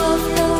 of love.